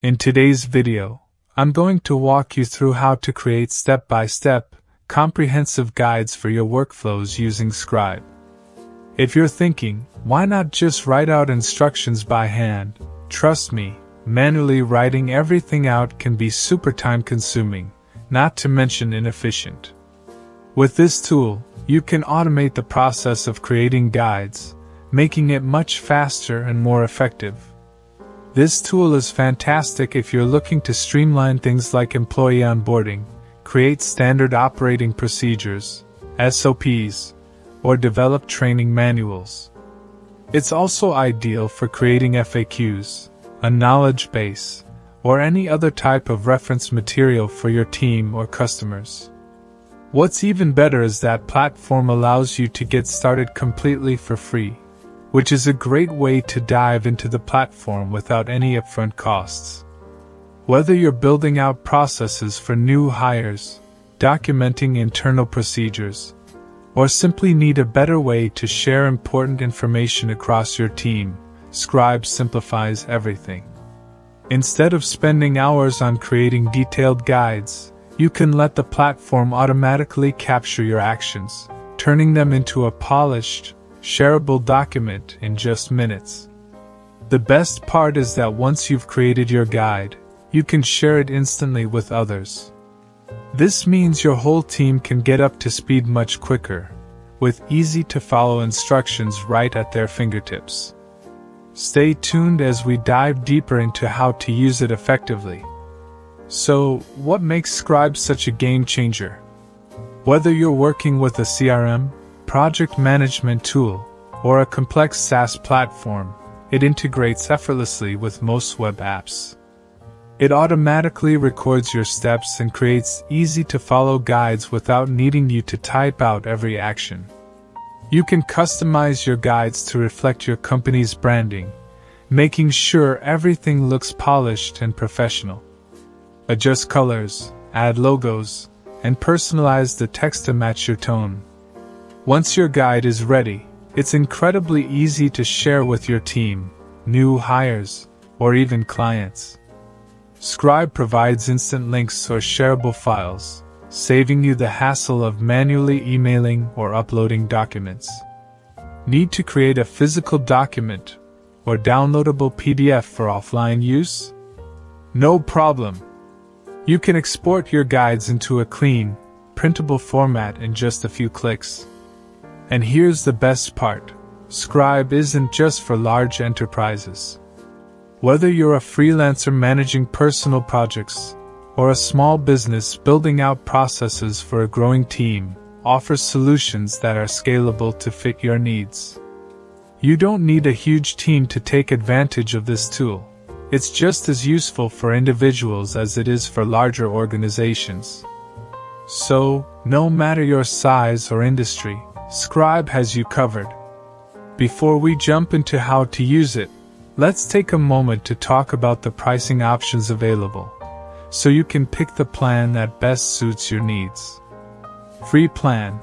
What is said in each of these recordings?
In today's video, I'm going to walk you through how to create step by step, comprehensive guides for your workflows using Scribe. If you're thinking, why not just write out instructions by hand? Trust me, manually writing everything out can be super time consuming, not to mention inefficient. With this tool, you can automate the process of creating guides, making it much faster and more effective. This tool is fantastic if you're looking to streamline things like employee onboarding, create standard operating procedures, SOPs, or develop training manuals. It's also ideal for creating FAQs, a knowledge base, or any other type of reference material for your team or customers. What's even better is that platform allows you to get started completely for free, which is a great way to dive into the platform without any upfront costs. Whether you're building out processes for new hires, documenting internal procedures, or simply need a better way to share important information across your team, Scribe simplifies everything. Instead of spending hours on creating detailed guides, you can let the platform automatically capture your actions, turning them into a polished, shareable document in just minutes. The best part is that once you've created your guide, you can share it instantly with others. This means your whole team can get up to speed much quicker, with easy to follow instructions right at their fingertips. Stay tuned as we dive deeper into how to use it effectively. So, what makes Scribe such a game changer? Whether you're working with a CRM, project management tool, or a complex SaaS platform, it integrates effortlessly with most web apps. It automatically records your steps and creates easy to follow guides without needing you to type out every action. You can customize your guides to reflect your company's branding, making sure everything looks polished and professional. Adjust colors, add logos, and personalize the text to match your tone. Once your guide is ready, it's incredibly easy to share with your team, new hires, or even clients. Scribe provides instant links or shareable files, saving you the hassle of manually emailing or uploading documents. Need to create a physical document or downloadable PDF for offline use? No problem. You can export your guides into a clean, printable format in just a few clicks. And here's the best part Scribe isn't just for large enterprises. Whether you're a freelancer managing personal projects, or a small business building out processes for a growing team, offers solutions that are scalable to fit your needs. You don't need a huge team to take advantage of this tool. It's just as useful for individuals as it is for larger organizations. So, no matter your size or industry, Scribe has you covered. Before we jump into how to use it, let's take a moment to talk about the pricing options available so you can pick the plan that best suits your needs. Free plan.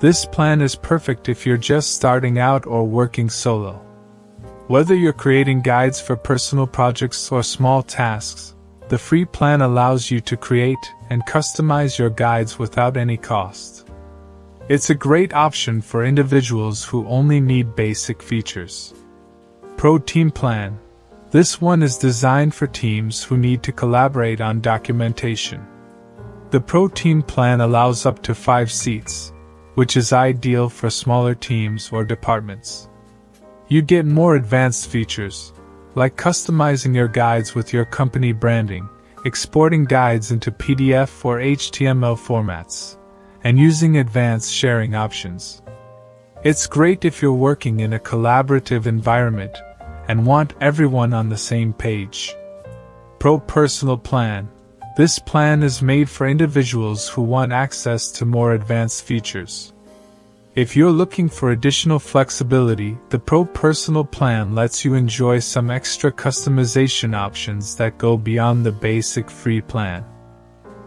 This plan is perfect if you're just starting out or working solo. Whether you're creating guides for personal projects or small tasks, the free plan allows you to create and customize your guides without any cost. It's a great option for individuals who only need basic features. Pro Team Plan this one is designed for teams who need to collaborate on documentation. The Pro Team plan allows up to 5 seats, which is ideal for smaller teams or departments. You get more advanced features, like customizing your guides with your company branding, exporting guides into PDF or HTML formats, and using advanced sharing options. It's great if you're working in a collaborative environment and want everyone on the same page. Pro Personal Plan This plan is made for individuals who want access to more advanced features. If you're looking for additional flexibility, the Pro Personal Plan lets you enjoy some extra customization options that go beyond the basic free plan.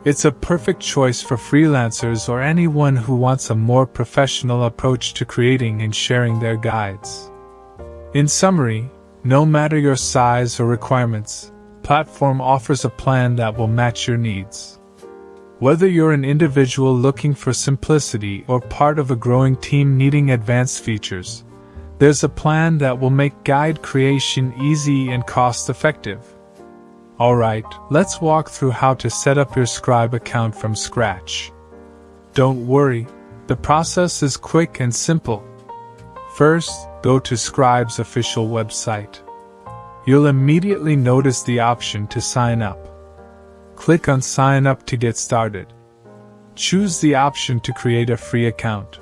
It's a perfect choice for freelancers or anyone who wants a more professional approach to creating and sharing their guides. In summary, no matter your size or requirements, platform offers a plan that will match your needs. Whether you're an individual looking for simplicity or part of a growing team needing advanced features, there's a plan that will make guide creation easy and cost effective. Alright, let's walk through how to set up your Scribe account from scratch. Don't worry, the process is quick and simple. First, go to Scribe's official website. You'll immediately notice the option to sign up. Click on Sign Up to get started. Choose the option to create a free account.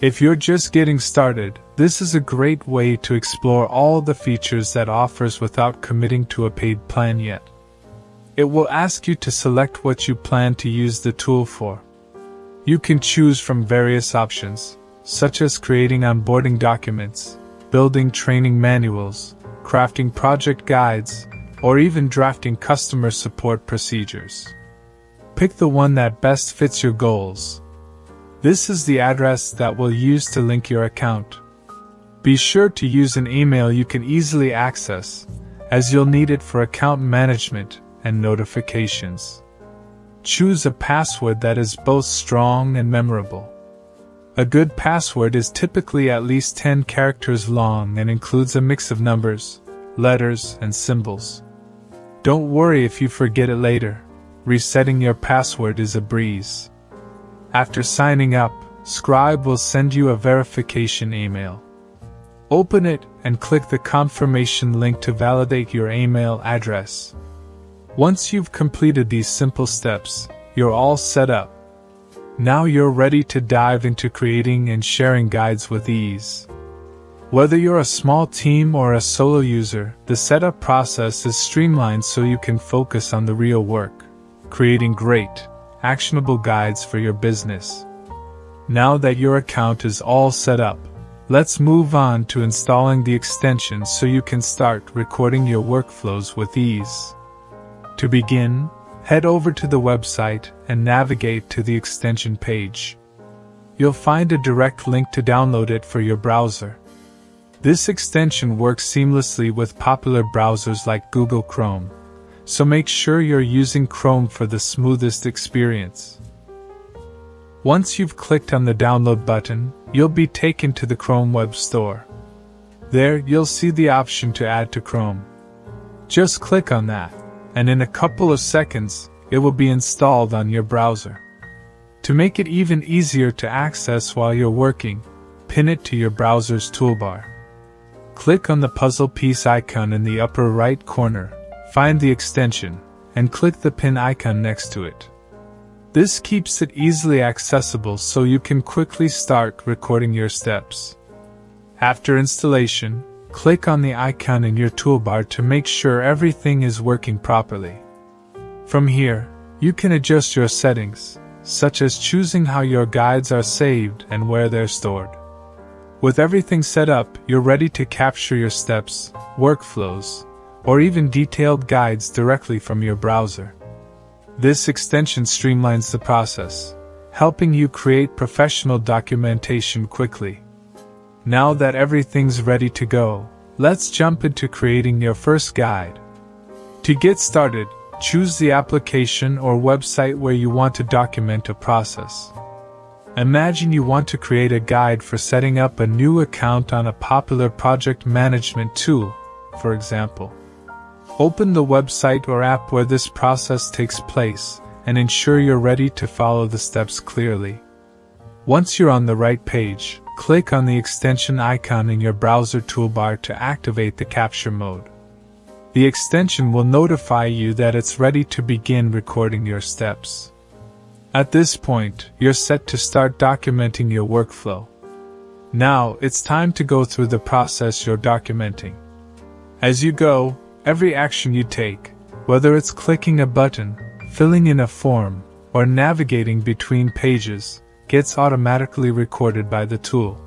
If you're just getting started, this is a great way to explore all the features that offers without committing to a paid plan yet. It will ask you to select what you plan to use the tool for. You can choose from various options, such as creating onboarding documents, building training manuals, crafting project guides, or even drafting customer support procedures. Pick the one that best fits your goals. This is the address that we'll use to link your account. Be sure to use an email you can easily access, as you'll need it for account management and notifications. Choose a password that is both strong and memorable. A good password is typically at least 10 characters long and includes a mix of numbers, letters, and symbols. Don't worry if you forget it later, resetting your password is a breeze. After signing up, Scribe will send you a verification email. Open it and click the confirmation link to validate your email address. Once you've completed these simple steps, you're all set up. Now you're ready to dive into creating and sharing guides with ease. Whether you're a small team or a solo user, the setup process is streamlined so you can focus on the real work, creating great, actionable guides for your business. Now that your account is all set up, let's move on to installing the extension so you can start recording your workflows with ease. To begin, head over to the website and navigate to the extension page. You'll find a direct link to download it for your browser. This extension works seamlessly with popular browsers like Google Chrome, so make sure you're using Chrome for the smoothest experience. Once you've clicked on the download button, you'll be taken to the Chrome Web Store. There, you'll see the option to add to Chrome. Just click on that and in a couple of seconds, it will be installed on your browser. To make it even easier to access while you're working, pin it to your browser's toolbar. Click on the puzzle piece icon in the upper right corner, find the extension, and click the pin icon next to it. This keeps it easily accessible so you can quickly start recording your steps. After installation, Click on the icon in your toolbar to make sure everything is working properly. From here, you can adjust your settings, such as choosing how your guides are saved and where they're stored. With everything set up, you're ready to capture your steps, workflows, or even detailed guides directly from your browser. This extension streamlines the process, helping you create professional documentation quickly. Now that everything's ready to go, let's jump into creating your first guide. To get started, choose the application or website where you want to document a process. Imagine you want to create a guide for setting up a new account on a popular project management tool, for example. Open the website or app where this process takes place and ensure you're ready to follow the steps clearly. Once you're on the right page, Click on the extension icon in your browser toolbar to activate the capture mode. The extension will notify you that it's ready to begin recording your steps. At this point, you're set to start documenting your workflow. Now, it's time to go through the process you're documenting. As you go, every action you take, whether it's clicking a button, filling in a form, or navigating between pages, gets automatically recorded by the tool.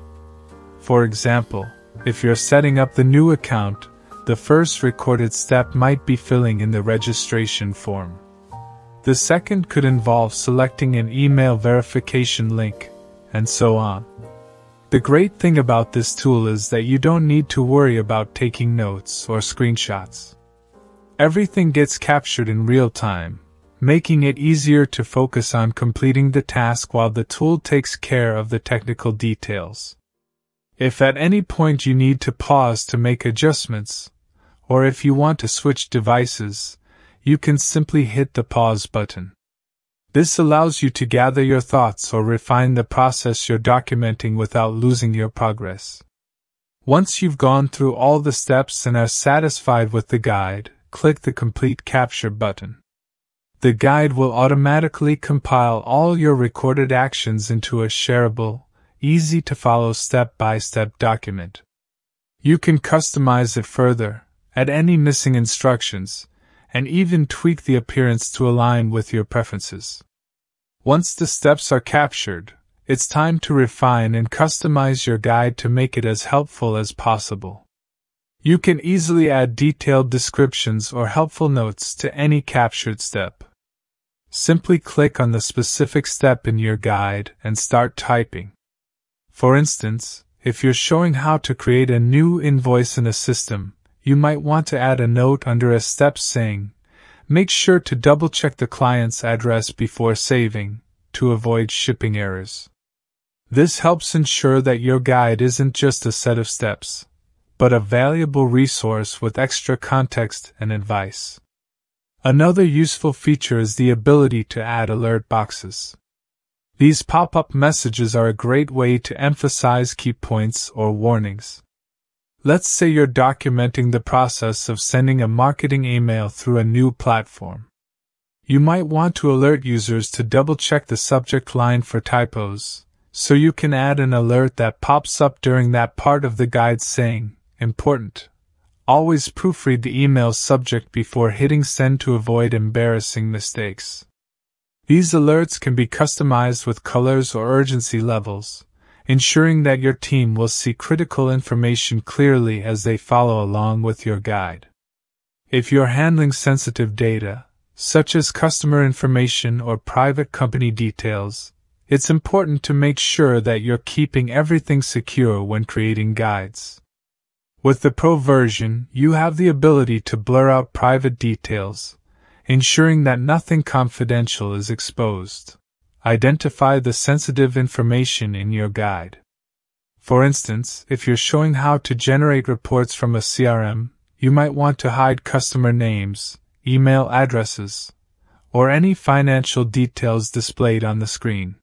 For example, if you're setting up the new account, the first recorded step might be filling in the registration form. The second could involve selecting an email verification link, and so on. The great thing about this tool is that you don't need to worry about taking notes or screenshots. Everything gets captured in real time, making it easier to focus on completing the task while the tool takes care of the technical details. If at any point you need to pause to make adjustments, or if you want to switch devices, you can simply hit the pause button. This allows you to gather your thoughts or refine the process you're documenting without losing your progress. Once you've gone through all the steps and are satisfied with the guide, click the Complete Capture button. The guide will automatically compile all your recorded actions into a shareable, easy to follow step by step document. You can customize it further, add any missing instructions, and even tweak the appearance to align with your preferences. Once the steps are captured, it's time to refine and customize your guide to make it as helpful as possible. You can easily add detailed descriptions or helpful notes to any captured step. Simply click on the specific step in your guide and start typing. For instance, if you're showing how to create a new invoice in a system, you might want to add a note under a step saying, Make sure to double check the client's address before saving, to avoid shipping errors. This helps ensure that your guide isn't just a set of steps, but a valuable resource with extra context and advice. Another useful feature is the ability to add alert boxes. These pop up messages are a great way to emphasize key points or warnings. Let's say you're documenting the process of sending a marketing email through a new platform. You might want to alert users to double check the subject line for typos, so you can add an alert that pops up during that part of the guide saying, Important. Always proofread the email's subject before hitting send to avoid embarrassing mistakes. These alerts can be customized with colors or urgency levels, ensuring that your team will see critical information clearly as they follow along with your guide. If you're handling sensitive data, such as customer information or private company details, it's important to make sure that you're keeping everything secure when creating guides. With the Pro version, you have the ability to blur out private details, ensuring that nothing confidential is exposed. Identify the sensitive information in your guide. For instance, if you're showing how to generate reports from a CRM, you might want to hide customer names, email addresses, or any financial details displayed on the screen.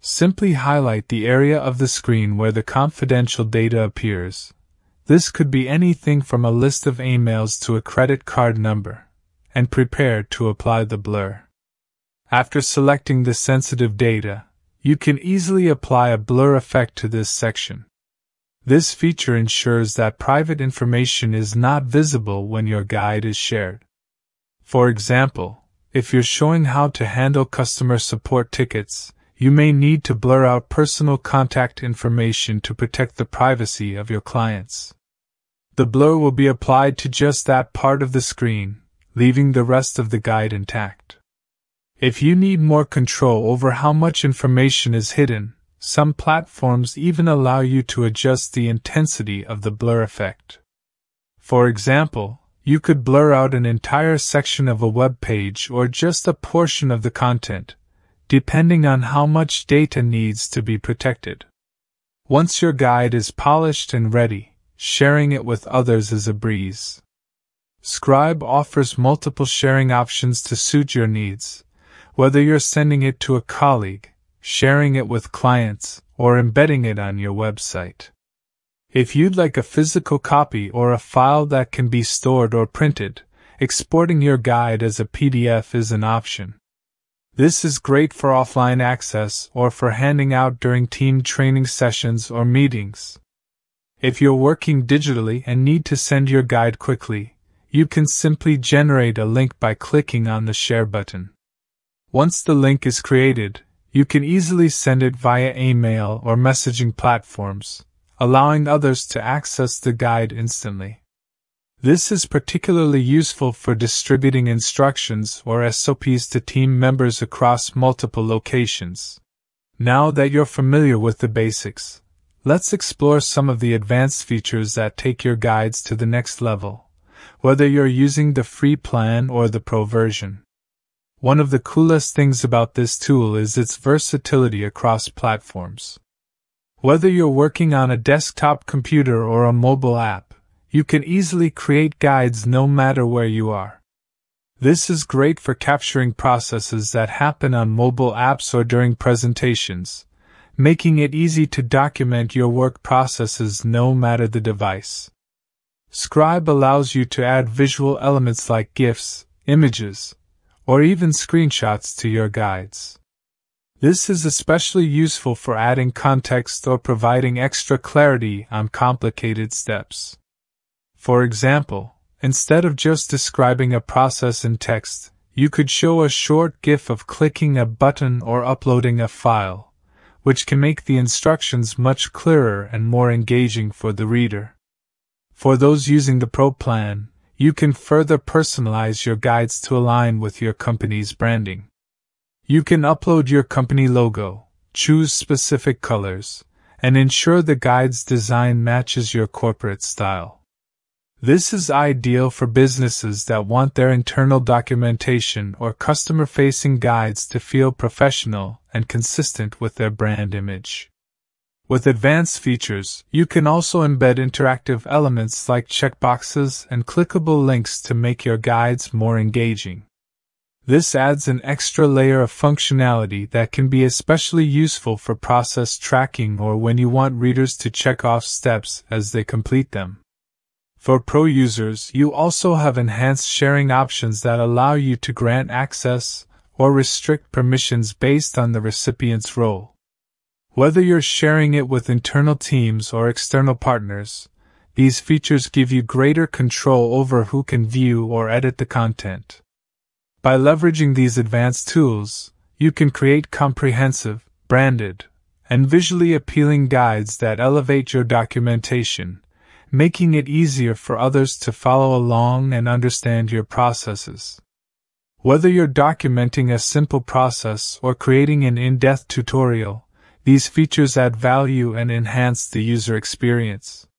Simply highlight the area of the screen where the confidential data appears. This could be anything from a list of emails to a credit card number, and prepare to apply the blur. After selecting the sensitive data, you can easily apply a blur effect to this section. This feature ensures that private information is not visible when your guide is shared. For example, if you're showing how to handle customer support tickets, you may need to blur out personal contact information to protect the privacy of your clients. The blur will be applied to just that part of the screen, leaving the rest of the guide intact. If you need more control over how much information is hidden, some platforms even allow you to adjust the intensity of the blur effect. For example, you could blur out an entire section of a web page or just a portion of the content, depending on how much data needs to be protected. Once your guide is polished and ready, sharing it with others is a breeze. Scribe offers multiple sharing options to suit your needs, whether you're sending it to a colleague, sharing it with clients, or embedding it on your website. If you'd like a physical copy or a file that can be stored or printed, exporting your guide as a PDF is an option. This is great for offline access or for handing out during team training sessions or meetings. If you're working digitally and need to send your guide quickly, you can simply generate a link by clicking on the Share button. Once the link is created, you can easily send it via email or messaging platforms, allowing others to access the guide instantly. This is particularly useful for distributing instructions or SOPs to team members across multiple locations. Now that you're familiar with the basics, let's explore some of the advanced features that take your guides to the next level, whether you're using the free plan or the pro version. One of the coolest things about this tool is its versatility across platforms. Whether you're working on a desktop computer or a mobile app, you can easily create guides no matter where you are. This is great for capturing processes that happen on mobile apps or during presentations, making it easy to document your work processes no matter the device. Scribe allows you to add visual elements like GIFs, images, or even screenshots to your guides. This is especially useful for adding context or providing extra clarity on complicated steps. For example, instead of just describing a process in text, you could show a short GIF of clicking a button or uploading a file, which can make the instructions much clearer and more engaging for the reader. For those using the Pro plan, you can further personalize your guides to align with your company's branding. You can upload your company logo, choose specific colors, and ensure the guide's design matches your corporate style. This is ideal for businesses that want their internal documentation or customer facing guides to feel professional and consistent with their brand image. With advanced features, you can also embed interactive elements like checkboxes and clickable links to make your guides more engaging. This adds an extra layer of functionality that can be especially useful for process tracking or when you want readers to check off steps as they complete them. For Pro users, you also have enhanced sharing options that allow you to grant access or restrict permissions based on the recipient's role. Whether you're sharing it with internal teams or external partners, these features give you greater control over who can view or edit the content. By leveraging these advanced tools, you can create comprehensive, branded, and visually appealing guides that elevate your documentation making it easier for others to follow along and understand your processes. Whether you're documenting a simple process or creating an in depth tutorial, these features add value and enhance the user experience.